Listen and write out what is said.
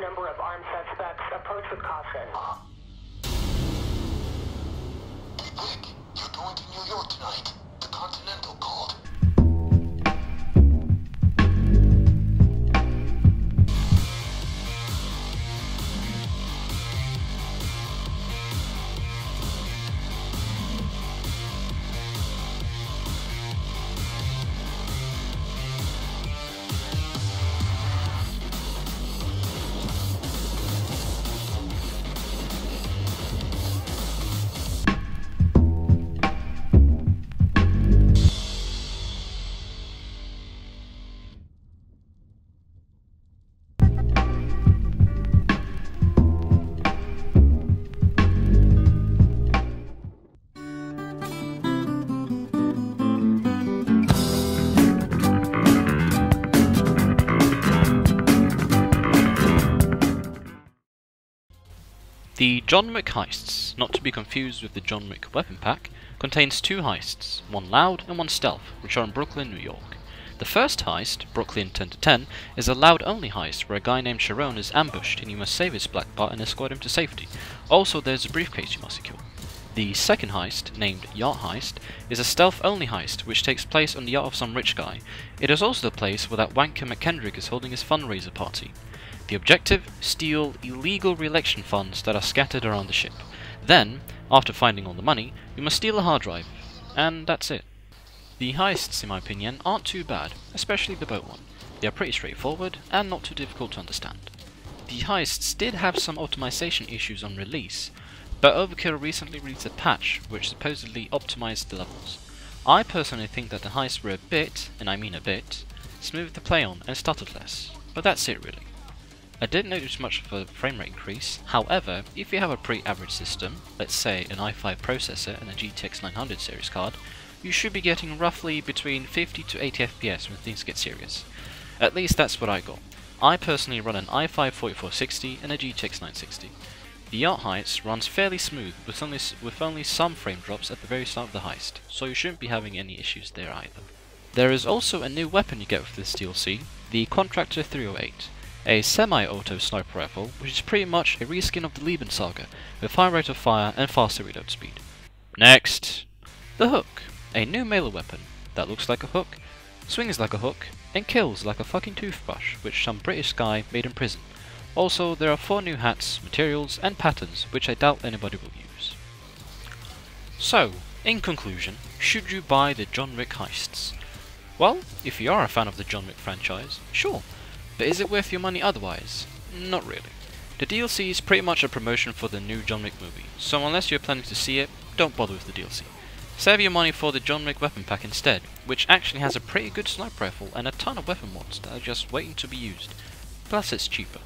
number of armed suspects. Approach with caution. The John Wick heists, not to be confused with the John Wick weapon pack, contains two heists, one loud and one stealth, which are in Brooklyn, New York. The first heist, Brooklyn 10 to 10, is a loud only heist where a guy named Charon is ambushed and you must save his black bot and escort him to safety. Also there's a briefcase you must secure. The second heist, named Yacht Heist, is a stealth only heist which takes place on the yacht of some rich guy. It is also the place where that wanker McKendrick is holding his fundraiser party. The objective? Steal illegal re-election funds that are scattered around the ship. Then, after finding all the money, you must steal a hard drive. And that's it. The heists, in my opinion, aren't too bad, especially the boat one. They are pretty straightforward and not too difficult to understand. The heists did have some optimization issues on release, but Overkill recently released a patch which supposedly optimized the levels. I personally think that the heists were a bit, and I mean a bit, smooth to play on and stuttered less, but that's it really. I didn't notice much of a frame rate increase, however, if you have a pretty average system, let's say an i5 processor and a GTX 900 series card, you should be getting roughly between 50 to 80 FPS when things get serious. At least that's what I got. I personally run an i5 4460 and a GTX 960. The yacht heist runs fairly smooth with only, with only some frame drops at the very start of the heist, so you shouldn't be having any issues there either. There is also a new weapon you get with this DLC, the Contractor 308 a semi-auto sniper rifle, which is pretty much a reskin of the Lebensauger, with high rate of fire and faster reload speed. Next! The Hook, a new melee weapon that looks like a hook, swings like a hook, and kills like a fucking toothbrush, which some British guy made in prison. Also, there are four new hats, materials, and patterns which I doubt anybody will use. So, in conclusion, should you buy the John Wick heists? Well, if you are a fan of the John Wick franchise, sure, but is it worth your money otherwise? Not really. The DLC is pretty much a promotion for the new John Wick movie, so unless you're planning to see it, don't bother with the DLC. Save your money for the John Wick weapon pack instead, which actually has a pretty good sniper rifle and a ton of weapon mods that are just waiting to be used. Plus it's cheaper.